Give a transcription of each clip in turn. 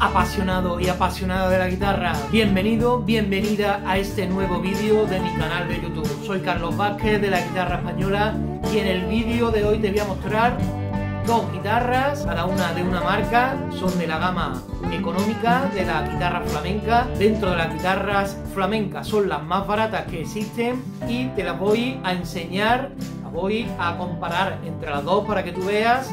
apasionado y apasionada de la guitarra, bienvenido, bienvenida a este nuevo vídeo de mi canal de YouTube. Soy Carlos Vázquez de la Guitarra Española y en el vídeo de hoy te voy a mostrar dos guitarras, cada una de una marca, son de la gama económica de la guitarra flamenca. Dentro de las guitarras flamencas son las más baratas que existen y te las voy a enseñar, las voy a comparar entre las dos para que tú veas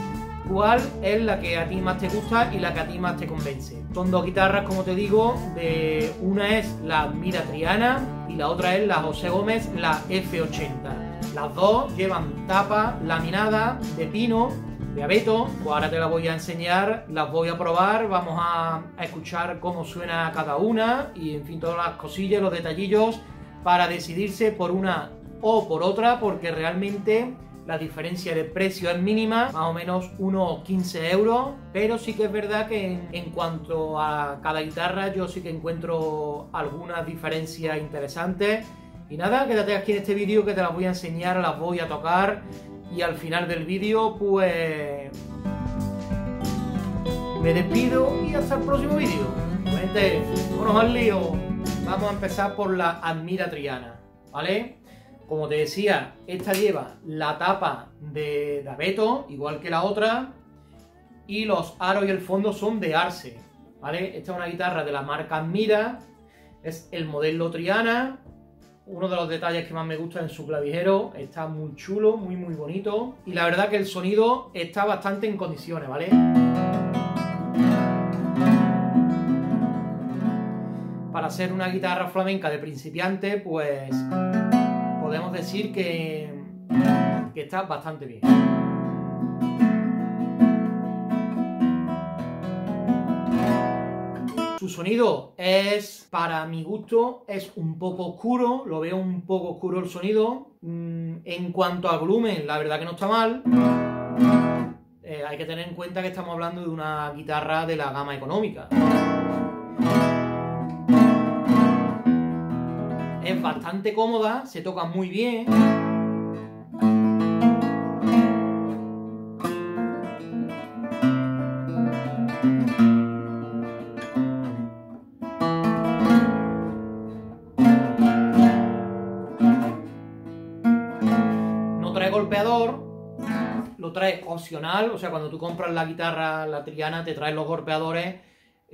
cuál es la que a ti más te gusta y la que a ti más te convence. Son dos guitarras, como te digo, de una es la Mira Triana y la otra es la José Gómez, la F80. Las dos llevan tapa laminada de pino, de abeto. Pues ahora te la voy a enseñar, las voy a probar, vamos a, a escuchar cómo suena cada una y en fin todas las cosillas, los detallillos para decidirse por una o por otra porque realmente la diferencia de precio es mínima, más o menos unos 15 euros, pero sí que es verdad que en, cuanto a cada guitarra yo sí que encuentro algunas diferencias interesantes. Y nada, quédate aquí en este vídeo que te las voy a enseñar, las voy a tocar y al final del vídeo pues me despido y hasta el próximo vídeo. Gente, vámonos al lío. Vamos a empezar por la Admira Triana, ¿vale? Como te decía, esta lleva la tapa de, abeto, igual que la otra, y los aros y el fondo son de Arce, ¿vale? Esta es una guitarra de la marca Mira, es el modelo Triana, uno de los detalles que más me gusta en su clavijero, está muy chulo, muy muy bonito, y la verdad que el sonido está bastante en condiciones, ¿vale? Para ser una guitarra flamenca de principiante, pues podemos decir que, está bastante bien. Su sonido es, para mi gusto, es un poco oscuro, lo veo un poco oscuro el sonido. Mm, en cuanto a volumen, la verdad que no está mal. Eh, hay que tener en cuenta que estamos hablando de una guitarra de la gama económica. Es bastante cómoda, se toca muy bien. No trae golpeador, lo trae opcional, o sea, cuando tú compras la guitarra, la Triana, te trae los golpeadores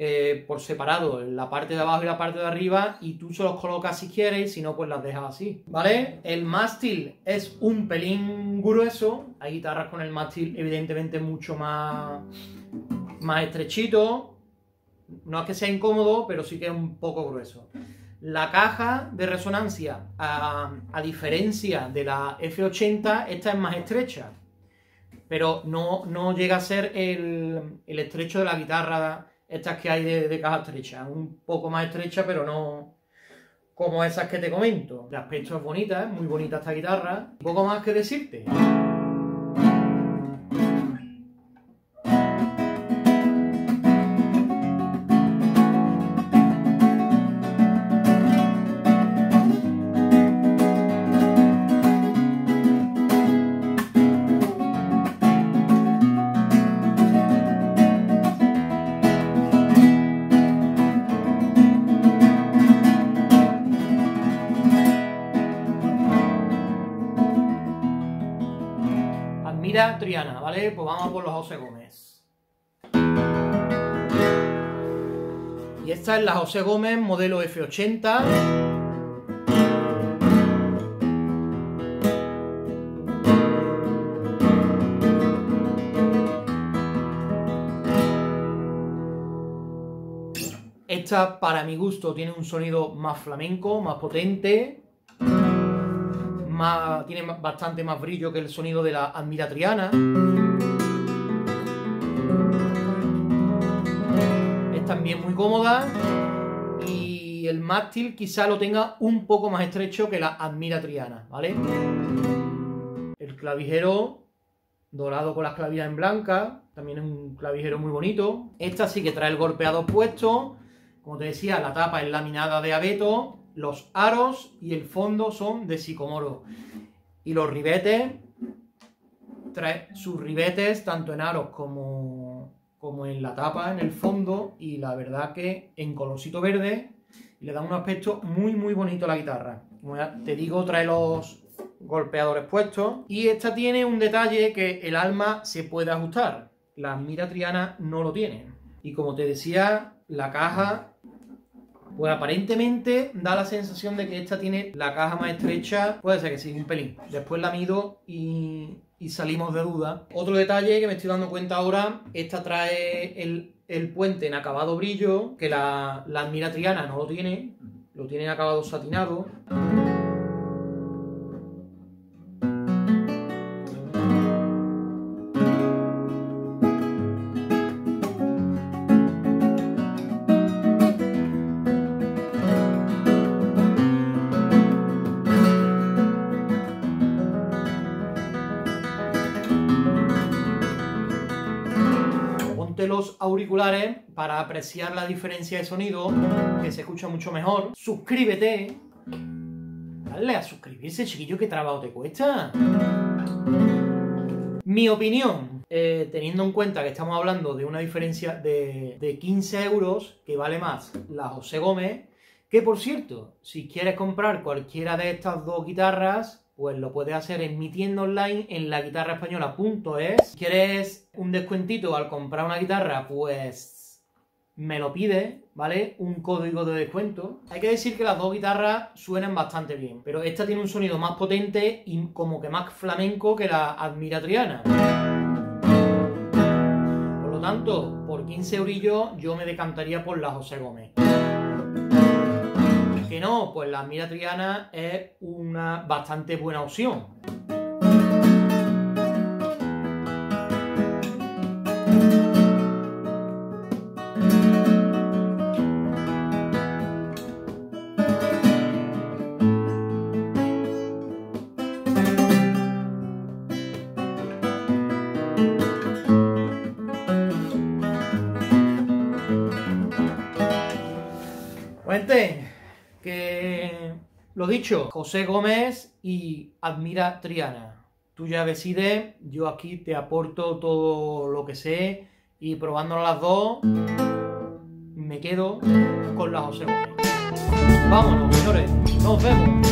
eh, por separado, la parte de abajo y la parte de arriba, y tú se los colocas si quieres, si no, pues las dejas así, ¿vale? El mástil es un pelín grueso, hay guitarras con el mástil evidentemente mucho más, más estrechito, no es que sea incómodo, pero sí que es un poco grueso. La caja de resonancia, a, diferencia de la F80, esta es más estrecha, pero no, no llega a ser el, el estrecho de la guitarra estas que hay de, caja estrecha. Un poco más estrecha, pero no como esas que te comento. De aspecto es bonita, muy bonita esta guitarra. Poco más que decirte. Triana, ¿vale? Pues vamos por los José Gómez. Y esta es la José Gómez modelo F80. Esta, para mi gusto, tiene un sonido más flamenco, más potente tiene bastante más brillo que el sonido de la Admira Triana. Es también muy cómoda y el mástil quizá lo tenga un poco más estrecho que la Admira Triana, ¿vale? El clavijero dorado con las clavillas en blanca, también es un clavijero muy bonito. Esta sí que trae el golpeado puesto, como te decía, la tapa es laminada de abeto los aros y el fondo son de sicomoro. Y los ribetes, trae sus ribetes tanto en aros como, como en la tapa, en el fondo, y la verdad que en colorcito verde le da un aspecto muy muy bonito a la guitarra. Como ya te digo, trae los golpeadores puestos. Y esta tiene un detalle que el alma se puede ajustar. Las Mira Triana no lo tienen. Y como te decía, la caja pues aparentemente da la sensación de que esta tiene la caja más estrecha, puede ser que sí, un pelín. Después la mido y, salimos de duda. Otro detalle que me estoy dando cuenta ahora, esta trae el, puente en acabado brillo, que la, la Admira Triana no lo tiene, lo tiene en acabado satinado. Los auriculares para apreciar la diferencia de sonido, que se escucha mucho mejor. Suscríbete. Dale a suscribirse, chiquillo, que trabajo te cuesta. Mi opinión, eh, teniendo en cuenta que estamos hablando de una diferencia de, de 15 euros, que vale más la José Gómez, que por cierto, si quieres comprar cualquiera de estas dos guitarras, pues lo puedes hacer en mi tienda online en laguitarraespañola.es. Si quieres un descuentito al comprar una guitarra, pues me lo pide, ¿vale? Un código de descuento. Hay que decir que las dos guitarras suenan bastante bien, pero esta tiene un sonido más potente y como que más flamenco que la Admiratriana. Por lo tanto, por 15 eurillos yo me decantaría por la José Gómez que no, pues la Mira Triana es una bastante buena opción. Lo dicho, José Gómez y Admira Triana. Tú ya decides, yo aquí te aporto todo lo que sé y probándolo las dos, me quedo con la José Gómez. Vámonos, señores, nos vemos.